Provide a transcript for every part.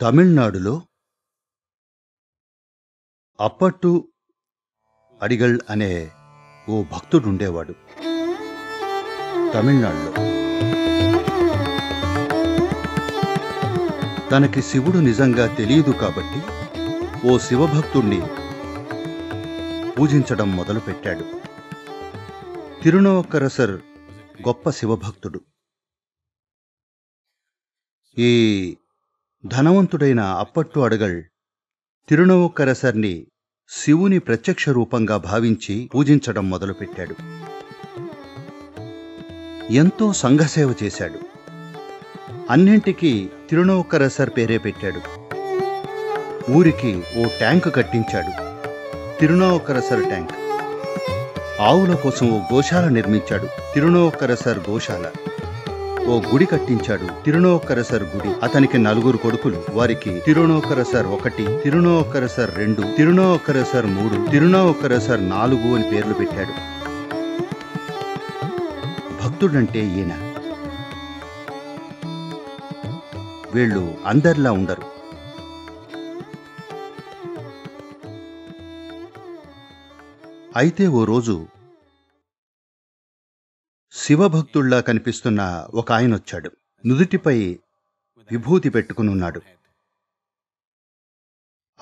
తమిళనాడులో అప్పట్టు అడిగల్ అనే ఓ భక్తుడుండేవాడు తమిళనాడులో. తనకి శివుడు నిజంగా తెలియదు కాబట్టి ఓ శివభక్తుణ్ణి పూజించడం మొదలుపెట్టాడు. తిరునోక్కరసర్ గొప్ప శివభక్తుడు. ఈ ధనవంతుడైన అప్పట్టు అడగల్ తిరునవుక్కరసర్ని శివుని ప్రత్యక్ష రూపంగా భావించి పూజించడం మొదలుపెట్టాడు. ఎంతో సంఘసేవ చేశాడు. అన్నింటికీ తిరునవుక్కరసర్ పేరే పెట్టాడు. ఊరికి ఓ ట్యాంక్ కట్టించాడు. తిరునావుక్కరసర్ ట్యాంక్. ఆవుల కోసం ఓ గోశాల నిర్మించాడు. తిరునోక్కరసర్ గోశాల. ఓ గుడి కట్టించాడు తిరునోక్కరసర్ గుడి. అతనికి నలుగురు కొడుకులు. వారికి తిరునోక్కరసర్ ఒకటి తిరునోక్కరసర్ రెండు తిరునోక్కరసర్ మూడు తిరునోక్కరసర్ నాలుగు అని పేర్లు పెట్టాడు. భక్తుడంటే ఈయన. వీళ్ళు అందరిలా ఉండరు. అయితే ఓ రోజు శివభక్తుల్లా కనిపిస్తున్న ఒక ఆయన వచ్చాడు నుదుటిపై విభూతి పెట్టుకునున్నాడు.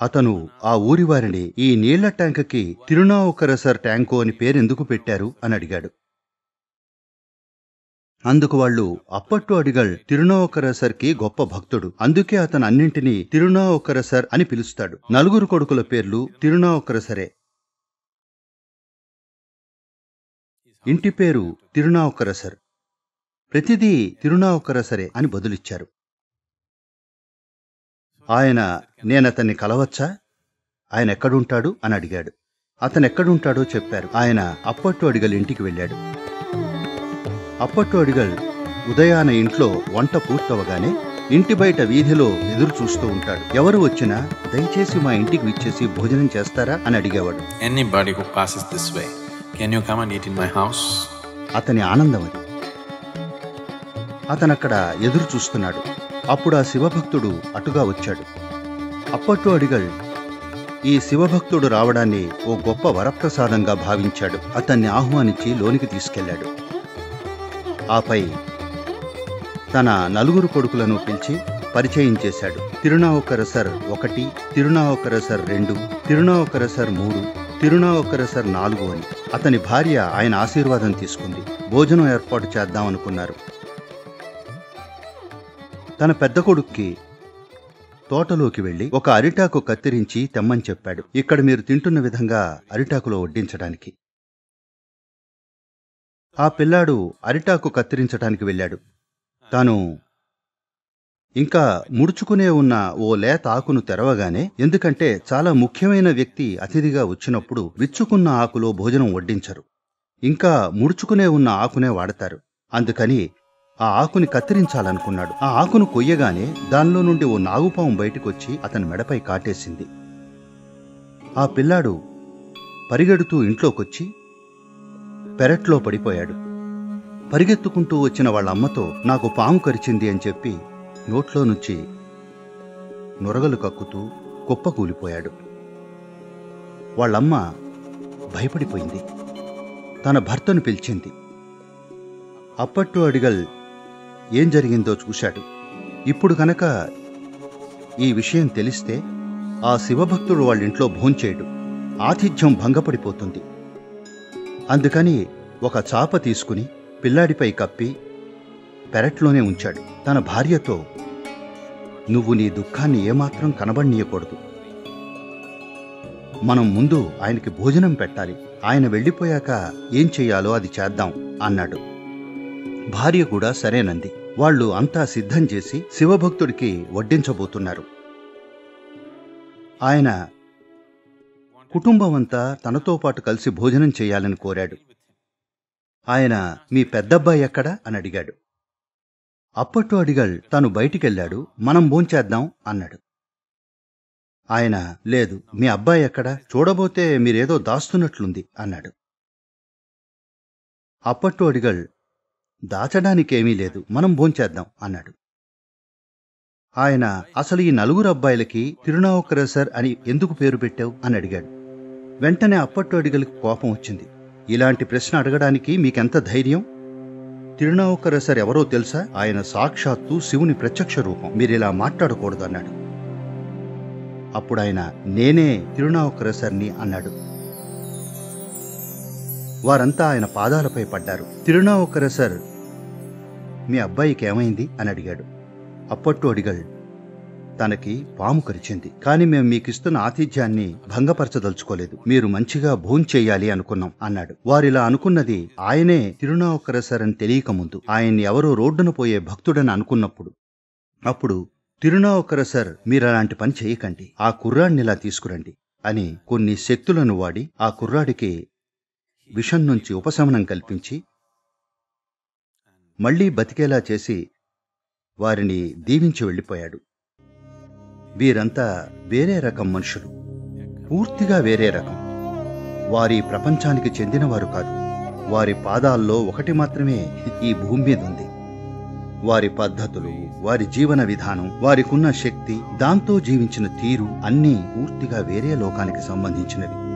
అతను ఆ ఊరి వారిని ఈ నీళ్ళ ట్యాంకుకి తిరునావుకరసర్ ట్యాంకు అని పేరెందుకు పెట్టారు? అని అడిగాడు. అందుకు వాళ్ళు అప్పట్టు అడిగల్ తిరునావుకరసర్కి గొప్ప భక్తుడు. అందుకే అతను అన్నింటినీ తిరునావుకరసర్ అని పిలుస్తాడు. నలుగురు కొడుకుల పేర్లు తిరునావుకరసరే. ఇంటి పేరు తిరునావుకరసర్. ప్రతిదీ తిరునావుకరసరే అని బదులిచ్చారు. ఆయన నేనతన్ని కలవచ్చా? ఆయన ఎక్కడుంటాడు? అని అడిగాడు. అతను ఎక్కడుంటాడో చెప్పారు. ఆయన అప్పట్టు అడిగల్ ఇంటికి వెళ్ళాడు. అప్పట్టు అడిగల్ ఉదయాన ఇంట్లో వంట పూర్తవగానే ఇంటి బయట వీధిలో ఎదురు చూస్తూ ఉంటాడు. ఎవరు వచ్చినా దయచేసి మా ఇంటికి విచ్చేసి భోజనం చేస్తారా? అని అడిగేవాడు. Anybody passes this way can you come and eat in my house అతని ఆనందం అది అతనక్కడ ఎదురు చూస్తున్నాడు. అప్పుడు ఆ శివభక్తుడు అటుగా వచ్చాడు. అప్పట్టు అడిగాడు ఈ శివభక్తుడు రావడాన్ని ఓ గొప్ప వరప్రసాదంగా భావించాడు. అతన్ని ఆహ్వానించి లోనికి తీసుకెళ్ళాడు. ఆపై తన నలుగురు కొడుకులను పిలిచి పరిచయం చేశాడు. తిరునావుకరసర్ ఒకటి తిరునావుకరసర్ రెండు తిరునావుకరసర్ మూడు తిరునావుకరసర్ నాలుగు అని. అతని భార్య ఆయన ఆశీర్వాదం తీసుకుంది. భోజనం ఏర్పాటు చేద్దామనుకున్నారు. తన పెద్ద కొడుక్కి తోటలోకి వెళ్ళి ఒక అరిటాకు కత్తిరించి తెమ్మని చెప్పాడు. ఇక్కడ మీరు తింటున్న విధంగా అరిటాకులో వడ్డించడానికి. ఆ పిల్లాడు అరిటాకు కత్తిరించడానికి వెళ్ళాడు. తాను ఇంకా ముడుచుకునే ఉన్న ఓ లేత ఆకును తెరవగానే ఎందుకంటే చాలా ముఖ్యమైన వ్యక్తి అతిథిగా వచ్చినప్పుడు విచ్చుకున్న ఆకులో భోజనం వడ్డించరు. ఇంకా ముడుచుకునే ఉన్న ఆకునే వాడతారు. అందుకని ఆ ఆకుని కత్తిరించాలనుకున్నాడు. ఆ ఆకును కొయ్యగానే దానిలో నుండి ఓ నాగుపాము బయటికొచ్చి అతని మెడపై కాటేసింది. ఆ పిల్లాడు పరిగెడుతూ ఇంట్లోకొచ్చి పెరట్లో పడిపోయాడు. పరిగెత్తుకుంటూ వచ్చిన వాళ్ళ అమ్మతో నాకు పాము కరిచింది అని చెప్పి నోట్లో నుంచి నొరగలు కక్కుతూ కుప్పకూలిపోయాడు వాళ్ళమ్మ భయపడిపోయింది. తన భర్తను పిలిచింది. అప్పట్టు అడిగల్ ఏం జరిగిందో చూశాడు. ఇప్పుడు కనుక ఈ విషయం తెలిస్తే ఆ శివభక్తుడు వాళ్ళింట్లో భోంచేయడు. ఆతిథ్యం భంగపడిపోతుంది. అందుకని ఒక చాప తీసుకుని పిల్లాడిపై కప్పి పెరట్లోనే ఉంచాడు. తన భార్యతో నువ్వు నీ దుఃఖాన్ని ఏమాత్రం కనబడనీయకూడదు. మనం ముందు ఆయనకి భోజనం పెట్టాలి. ఆయన వెళ్ళిపోయాక ఏం చెయ్యాలో అది చేద్దాం అన్నాడు. భార్య కూడా సరేనంది. వాళ్ళు అంతా సిద్ధం చేసి శివభక్తుడికి వడ్డించబోతున్నారు. ఆయన కుటుంబం అంతా తనతో పాటు కలిసి భోజనం చేయాలని కోరాడు. ఆయన మీ పెద్దబ్బాయి ఎక్కడా? అని అడిగాడు. అప్పట్టు అడిగల్ తాను బయటికెళ్ళాడు మనం భోంచేద్దాం అన్నాడు. ఆయన లేదు మీ అబ్బాయి ఎక్కడా? చూడబోతే మీరేదో దాస్తున్నట్లుంది అన్నాడు. అప్పట్టు అడిగల్ దాచడానికేమీ లేదు మనం భోంచేద్దాం అన్నాడు. ఆయన అసలు ఈ నలుగురు అబ్బాయిలకి తిరునావుకరసర్ అని ఎందుకు పేరు పెట్టావు? అని అడిగాడు. వెంటనే అప్పట్టు అడిగలకు కోపం వచ్చింది. ఇలాంటి ప్రశ్న అడగడానికి మీకెంత ధైర్యం? తిరునావుకరసర్ ఎవరో తెలుసా? ఆయన సాక్షాత్తు శివుని ప్రత్యక్ష రూపం. మీరిలా మాట్లాడకూడదు అన్నాడు అప్పుడు ఆయన నేనే తిరునావుకరసర్ని అన్నాడు. వారంతా ఆయన పాదాలపై పడ్డారు. తిరునావుకరసర్ మీ అబ్బాయికి ఏమైంది? అని అడిగాడు. అప్పట్టు అడిగాడు. తనకి పాము కరిచింది. కాని మేము మీకిస్తున్న ఆతిథ్యాన్ని భంగపరచదలుచుకోలేదు. మీరు మంచిగా భోంచేయాలి అనుకున్నాం అన్నాడు. వారిలా అనుకున్నది ఆయనే తిరునావుకరసర్ అని తెలియకముందు. ఆయన్ని ఎవరో రోడ్డున పోయే భక్తుడని అనుకున్నప్పుడు. అప్పుడు తిరునావుకరసర్ మీరలాంటి పని చేయకండి. ఆ కుర్రాడినిలా తీసుకురండి అని కొన్ని శక్తులను వాడి ఆ కుర్రాడికి విషం నుంచి ఉపశమనం కల్పించి మళ్ళీ బతికేలా చేసి వారిని దీవించి వెళ్ళిపోయాడు. వీరంతా వేరే రకం మనుషులు. పూర్తిగా వేరే రకం. వారి ప్రపంచానికి చెందినవారు కాదు. వారి పాదాల్లో ఒకటి మాత్రమే ఈ భూమి మీద ఉంది. వారి పద్ధతులు వారి జీవన విధానం వారికున్న శక్తి దాంతో జీవించిన తీరు అన్నీ పూర్తిగా వేరే లోకానికి సంబంధించినవి.